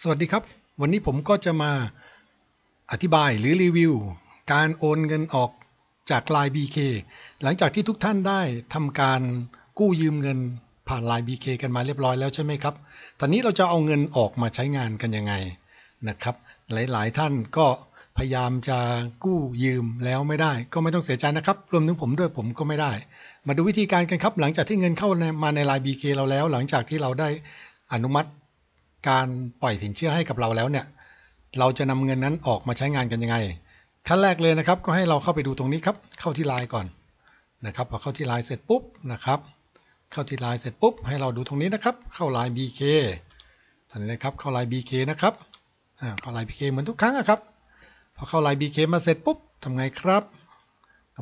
สวัสดีครับ วันนี้ผมก็จะมาอธิบายหรือรีวิว การโอนเงินออกจาก Line BK หลังจากที่ทุกท่านได้ทำการกู้ยืมเงินผ่าน Line BK กันมาเรียบร้อยแล้วใช่ไหมครับ ตอนนี้เราจะเอาเงินออกมาใช้งานกันยังไงนะครับ หลายๆท่านก็พยายามจะกู้ยืมแล้วไม่ได้ ก็ไม่ต้องเสียใจนะครับ รวมถึงผมด้วยผมก็ไม่ได้ มาดูวิธีการกันครับ หลังจากที่เงินเข้ามาใน Line BK เราแล้ว หลังจากที่เราได้อนุมัติ การปล่อยสินเชื่อให้กับเราแล้วเนี่ย เราจะนำเงินนั้นออกมาใช้งานกันยังไง ขั้นแรกเลยนะครับ ก็ให้เราเข้าไปดูตรงนี้ครับ เข้าที่ไลน์ก่อนนะครับพอเข้าที่ไลน์เสร็จปุ๊บนะครับ เข้าที่ไลน์เสร็จปุ๊บให้เราดูตรงนี้นะครับ เข้าไลน์ BK ตอนนี้นะครับเข้าไลน์ BK นะครับเข้าไลน์ BK เหมือนทุกครั้งครับ พอเข้าไลน์ BK มาเสร็จปุ๊บทำไงครับ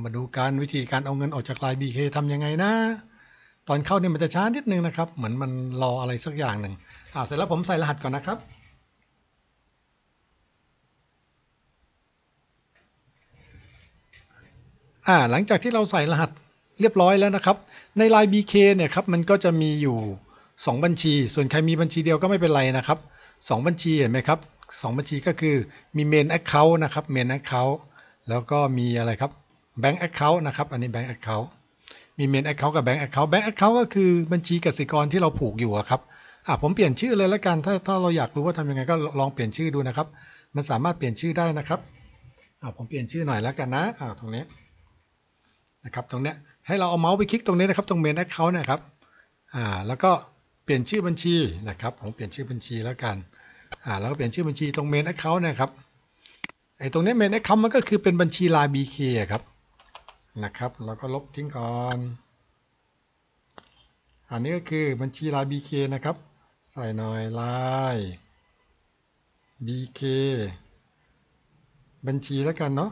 มาดูการวิธีการเอาเงินออกจากไลน์ BK ทำยังไงนะ ตอนเข้าเนี่ยมันจะช้านิดนึงนะครับ เหมือนมันรออะไรสักอย่างหนึ่ง อ่าเสร็จแล้วผมใส่รหัสก่อนนะครับ อ่าหลังจากที่เราใส่รหัสเรียบร้อยแล้วนะครับ ใน Line BK เนี่ยครับมันก็จะมีอยู่ 2 บัญชี ส่วนใครมีบัญชีเดียวก็ไม่เป็นไรนะครับ 2 บัญชีเห็นไหมครับ 2 บัญชีก็คือมี Main Account นะครับ Main Account แล้วก็มีอะไรครับ Bank Account นะครับ อันนี้ Bank Account มี Main Account กับ Bank Account Bank Account ก็คือบัญชีกสิกรที่เราผูกอยู่ครับ อะผมเปลี่ยนชื่อเลยแล้วกัน ถ้าถ้าเราอยากรู้ว่าทำยังไงก็ลองเปลี่ยนชื่อดูนะครับ มันสามารถเปลี่ยนชื่อได้นะครับอะผมเปลี่ยนชื่อหน่อยแล้วกันนะอ่าตรงนี้นะครับ ตรงเนี้ยให้เราเอาเมาส์ไปคลิกตรงนี้นะครับ ตรงเมนแอคเคาท์นะครับอ่าแล้วก็เปลี่ยนชื่อบัญชีนะครับ ผมเปลี่ยนชื่อบัญชีแล้วกันอ่าแล้วก็เปลี่ยนชื่อบัญชีตรง main account นะครับไอ้ตรงนี้ main account มันก็คือเป็นบัญชี LINE BK ครับนะครับ เราก็ลบทิ้งก่อน อันนี้ก็คือบัญชี LINE BK นะครับ ใส่หน่อยลาย BK บัญชีแล้วกันเนาะ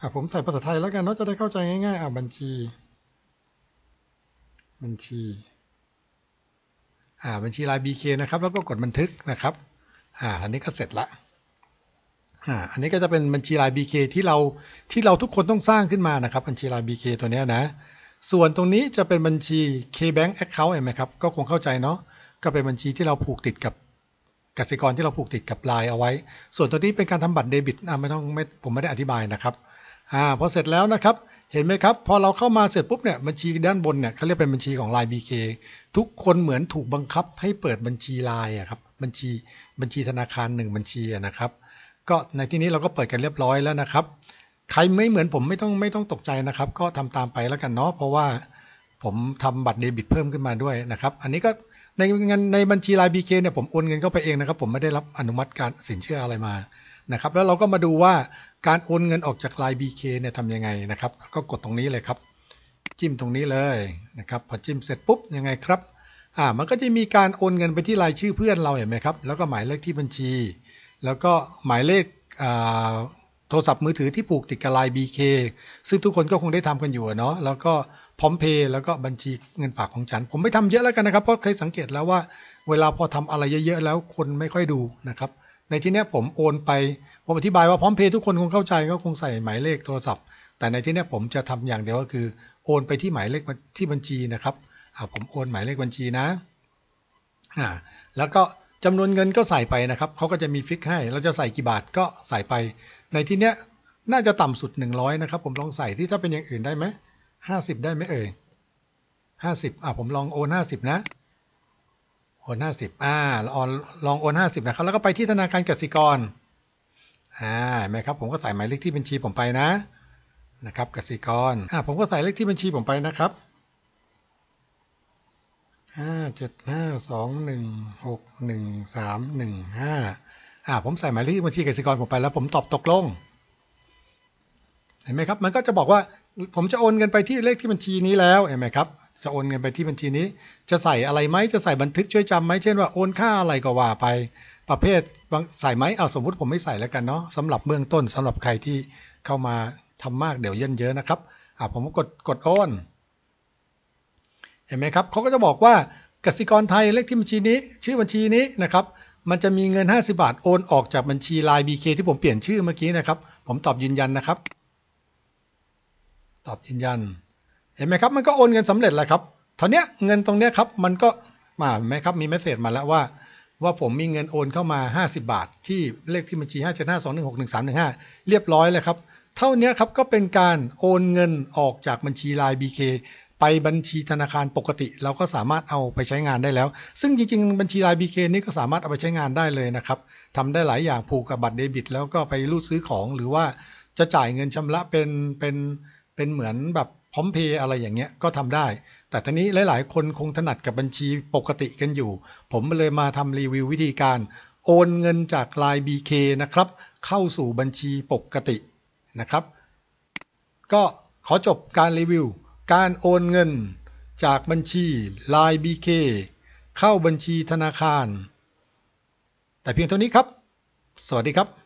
อะผมใส่ภาษาไทยแล้วกันเนาะจะได้เข้าใจง่ายๆอะบัญชี บัญชี อ่าบัญชีลาย BK นะครับ แล้วก็กดบันทึกนะครับ อ่า อันนี้ก็เสร็จละอ่าอันนี้ก็จะเป็นบัญชีลาย BK ที่เราที่เราทุกคนต้องสร้างขึ้นมานะครับ บัญชีลาย BK ตัวเนี้ยนะ ส่วนตรงนี้จะเป็นบัญชี KBank Account เห็นไหมครับ ก็คงเข้าใจเนาะ ก็เป็นบัญชีที่เราผูกติดกับกสิกรที่เราผูกติดกับไลน์เอาไว้ ส่วนตัวนี้เป็นการทำบัตรเดบิตอ่าไม่ต้องไม่ผมไม่ได้อธิบายนะครับอ่าพอเสร็จแล้วนะครับ เห็นไหมครับ พอเราเข้ามาเสร็จปุ๊บเนี่ยบัญชีด้านบนเนี่ยเขาเรียกเป็นบัญชีของ Line BK ทุกคนเหมือนถูกบังคับให้เปิดบัญชีไลน์อะครับบัญชีบัญชีธนาคารหนึ่งบัญชีนะครับ ก็ในที่นี้เราก็เปิดกันเรียบร้อยแล้วนะครับ ใครไม่เหมือนผมไม่ต้องไม่ต้องตกใจนะครับ ก็ทำตามไปแล้วกันเนาะเพราะว่าผมทำบัตรเดบิตเพิ่มขึ้นมาด้วยนะครับ อันนี้ก็ ในเงินในบัญชีลน์บีเคเนี่ยผมโอนเงินเข้าไปเองนะครับ ผมไม่ได้รับอนุมัติการสินเชื่ออะไรมานะครับ แล้วเราก็มาดูว่าการโอนเงินออกจากลน์บีเคเนี่ยทำยังไงนะครับ ก็กดตรงนี้เลยครับ จิ้มตรงนี้เลยนะครับพอจิ้มเสร็จปุ๊บยังไงครับอ่ามันก็จะมีการโอนเงินไปที่รายชื่อเพื่อนเราเห็นไหมครับ แล้วก็หมายเลขที่บัญชี แล้วก็หมายเลขอ่าโทรศัพท์มือถือที่ผูกติดกับไลน์ BK ซึ่งทุกคนก็คงได้ทำกันอยู่เนาะ แล้วก็ พร้อมเพย์แล้วก็บัญชีเงินฝากของฉัน ผมไม่ทำเยอะแล้วกันนะครับ เพราะเคยสังเกตแล้วว่า เวลาพอทำอะไรเยอะๆแล้วคนไม่ค่อยดูนะครับ ในที่นี้ผมโอนไป ผมอธิบายว่าพร้อมเพย์ทุกคนคงเข้าใจก็คงใส่หมายเลขโทรศัพท์ แต่ในที่นี้ผมจะทำอย่างเดียวก็คือ โอนไปที่หมายเลขที่บัญชีนะครับอ่าผมโอนหมายเลขบัญชีนะอ่าแล้วก็จำนวนเงินก็ใส่ไปนะครับเขาก็จะมีฟิกให้ เราจะใส่กี่บาทก็ใส่ไป ในที่เนี้ยน่าจะต่ำสุด 100 นะครับ ผมลองใส่ที่ถ้าเป็นอย่างอื่นได้ไหม ห้าสิบได้ไหมเอ่ยห้าสิบอะผมลองโอนห้าสิบนะโอนห้าสิบอ่าลองลองโอนห้าสิบนะครับ แล้วก็ไปที่ธนาคารกสิกรอ่าไหมครับ ผมก็ใส่หมายเลขที่บัญชีผมไปนะ นะครับกสิกรอ่าผมก็ใส่เลขที่บัญชีผมไปนะครับห้าเจ็ดห้าสองหนึ่งหกหนึ่งสามหนึ่งห้าอ่าผมใส่หมายเลขบัญชีกสิกรผมไปแล้วผมตอบตกลง เห็นไหมครับ มันก็จะบอกว่า ผมจะโอนเงินไปที่เลขที่บัญชีนี้แล้วเห็นไหมครับ จะโอนเงินไปที่บัญชีนี้ จะใส่อะไรไหมจะใส่บันทึกช่วยจำไหมเช่นว่าโอนค่าอะไรก็ว่าไป ประเภทใส่ไหมเอาสมมุติผมไม่ใส่แล้วกันเนาะสำหรับเบื้องต้นสำหรับใครที่เข้ามาทำมากเดี๋ยวเยินเยอะนะครับอ่าผมกดกดโอนเห็นไหมครับเขาก็จะบอกว่ากสิกรไทยเลขที่บัญชีนี้ ชื่อบัญชีนี้นะครับมันจะมีเงิน 50 บาทโอนออกจากบัญชี Line BK ที่ผมเปลี่ยนชื่อเมื่อกี้นะครับ ผมตอบยืนยันนะครับ ตอบยืนยัน เห็นไหมครับ มันก็โอนเงินสำเร็จแล้วครับทีนี้เงินตรงนี้ครับ มันก็มาไหมครับ มีเมสเซจมาแล้วว่า ว่าผมมีเงินโอนเข้ามา 50 บาท ที่เลขที่บัญชี 575216315 เรียบร้อยแล้วครับ เท่านี้ครับก็เป็นการโอนเงินออกจากบัญชี Line BK ไปบัญชีธนาคารปกติ เราก็สามารถเอาไปใช้งานได้แล้ว ซึ่งจริงๆ บัญชี Line BK นี่ก็สามารถเอาไปใช้งานได้เลยนะครับทำได้หลายอย่างผูกกับบัตรเดบิต แล้วก็ไปรูดซื้อของหรือว่าจะจ่ายเงินชำระเป็นเป็น เป็นเหมือนแบบพร้อมเพย์อะไรอย่างเงี้ยก็ทำได้ แต่ทีนี้หลาย ๆ คนคงถนัดกับบัญชีปกติกันอยู่ ผมเลยมาทำรีวิววิธีการ โอนเงินจาก Line BK นะครับ เข้าสู่บัญชีปกตินะครับ ก็ขอจบการรีวิว การโอนเงินจากบัญชี Line BK เข้าบัญชีธนาคาร แต่เพียงเท่านี้ครับ สวัสดีครับ